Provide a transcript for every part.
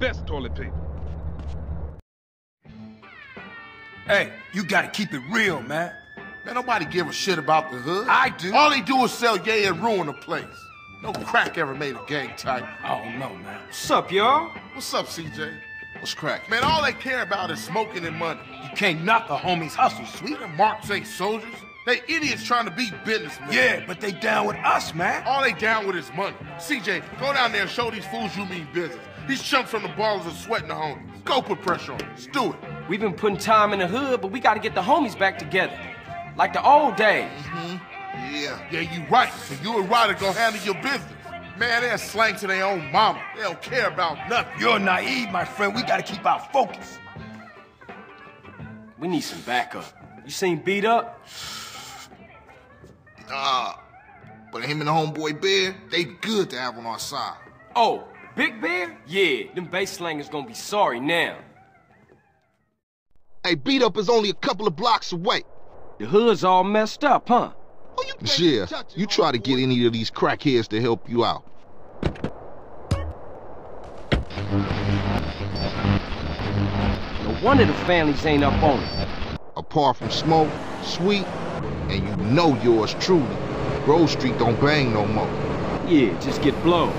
Best toilet paper. Hey, you gotta keep it real, man. Man, nobody give a shit about the hood. I do. All they do is sell yay and ruin the place. No crack ever made a gang type. I don't know, man. What's up, y'all? What's up, CJ? What's crack? Man, all they care about is smoking and money. You can't knock a homie's hustle, sweet. Them marks ain't soldiers. They idiots trying to be businessmen. Yeah, but they down with us, man. All they down with is money. CJ, go down there and show these fools you mean business. These chumps from the Ballas are sweating the homies. Go put pressure on them. Let's do it. We've been putting time in the hood, but we gotta get the homies back together. Like the old days. Yeah, yeah, you right. So you and Ryder gonna handle your business. Man, they're slang to their own mama. They don't care about nothing. You're naive, my friend. We gotta keep our focus. We need some backup. You seen B Dup? Uh, but him and the homeboy Bear, they good to have on our side. Oh, Big Bear? Yeah, them base slangers gonna be sorry now. Hey, B Dup is only a couple of blocks away. The hood's all messed up, huh? Oh, yeah, you try to get any of these crackheads to help you out. No wonder the families ain't up on it. Apart from Smoke, Sweet, and you know yours truly, Grove Street don't bang no more. Yeah, just get blown.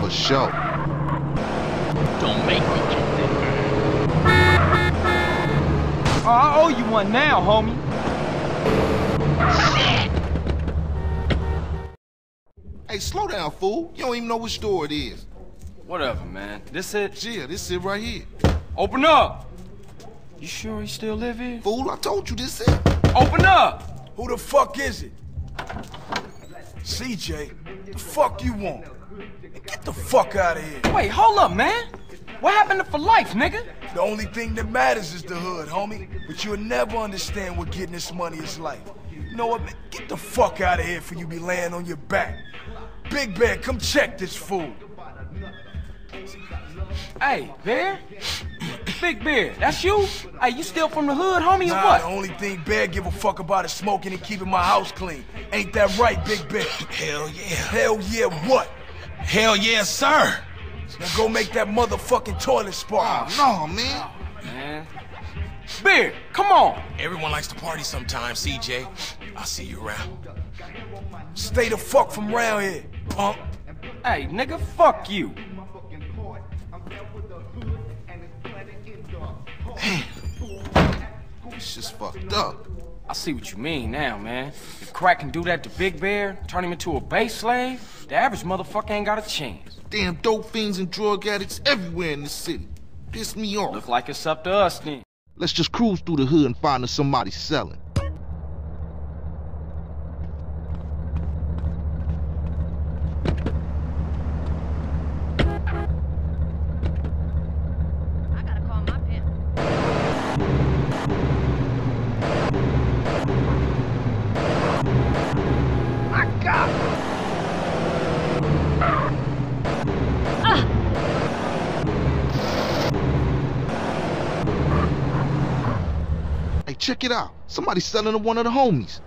For sure. Don't make me get Oh, I owe you one now, homie. Hey, slow down, fool. You don't even know which store it is. Whatever, man. This it? Yeah, this it right here. Open up! You sure he still live here? Fool, I told you this it. Open up! Who the fuck is it? CJ, the fuck you want? Get the fuck out of here. Wait, hold up, man. What happened to for life, nigga? The only thing that matters is the hood, homie. But you'll never understand what getting this money is like. You know what, man? Get the fuck out of here for you be laying on your back. Big Bear, come check this fool. Hey, Bear? Big Bear, that's you? Hey, you still from the hood, homie, or Nah, what? the only thing Bear give a fuck about is smoking and keeping my house clean. Ain't that right, Big Bear? Hell yeah. Hell yeah, what? Hell yeah, sir. Now go make that motherfucking toilet spark. Oh, no, man. Man. Bear, come on. Everyone likes to party sometimes, CJ. I'll see you around. Stay the fuck from round here, punk. Hey, nigga, fuck you. It's just fucked up. I see what you mean now, man. If Crack can do that to Big Bear, turn him into a base slave, the average motherfucker ain't got a chance. Damn dope fiends and drug addicts everywhere in the city. Piss me off. Look like it's up to us then. Let's just cruise through the hood and find us somebody selling. Hey, check it out. Somebody's selling to one of the homies.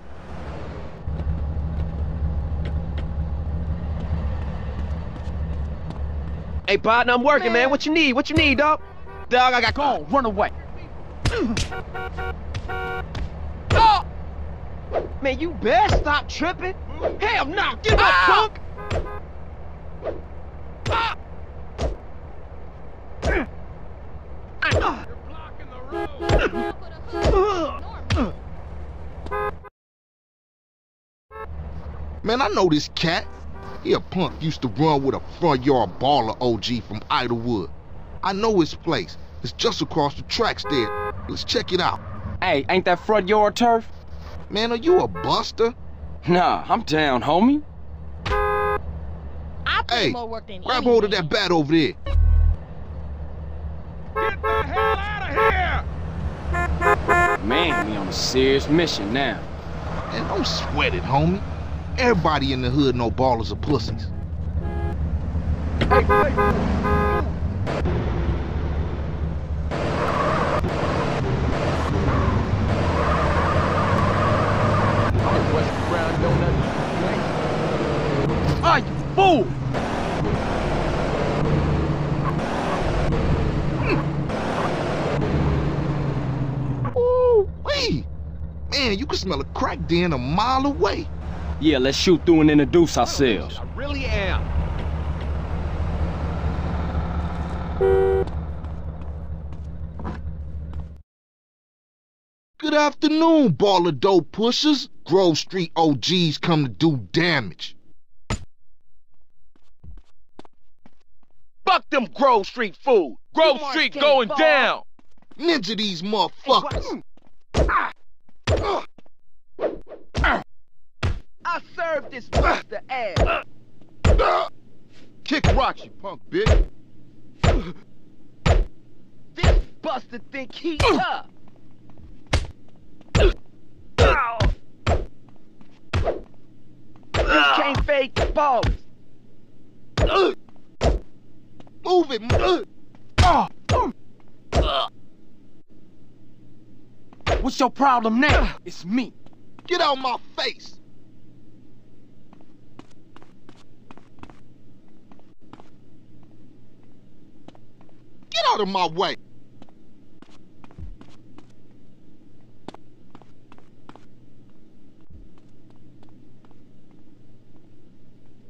Hey, partner, I'm working, man. What you need? What you need, dog? Dog, I got Go on, run away. Man, you best stop tripping. Hell no, get up, Ah! punk. Man, I know this cat. He a punk used to run with a front yard baller OG from Idlewood. I know his place. It's just across the tracks there. Let's check it out. Hey, ain't that front yard turf? Man, are you a buster? Nah, I'm down, homie. I put Hey, more work than grab hold of that bat over there. Get the hell out of here! Man, we on a serious mission now. And don't sweat it, homie. Everybody in the hood know Ballas are pussies. Hey, you fool! Hmm. Ooh, wee! Man, you can smell a crack den a mile away. Yeah, let's shoot through and introduce ourselves. I really am. Good afternoon, baller dope pushers. Grove Street OGs come to do damage. Fuck them Grove Street fools. Grove Street going down. Ninja these motherfuckers. I served this buster ass. Kick rocks, you punk bitch. This buster think he uh. tough. You can't fake the Ballas. Move it, move What's your problem now? It's me. Get out my face. Get out of my way.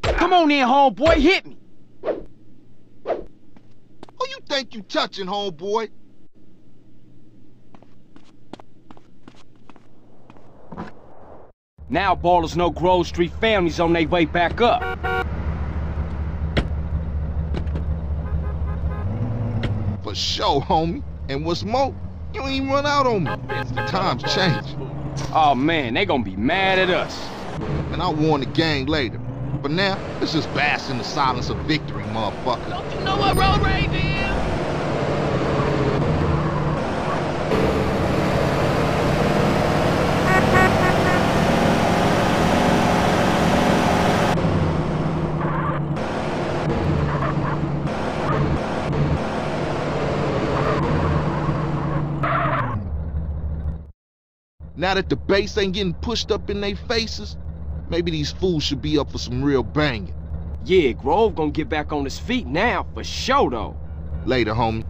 Come on in, homeboy, hit me. Who you think you touching, homeboy? Now Ballas know Grove Street families on their way back up. For sure, homie. And what's more, you ain't run out on me. Times change. Oh man, they gonna be mad at us. And I'll warn the gang later. But now, let's just bask in the silence of victory, motherfucker. Don't you know what road rage is? Now that the base ain't getting pushed up in their faces, maybe these fools should be up for some real banging. Yeah, Grove gonna get back on his feet now, for sure though. Later, homie.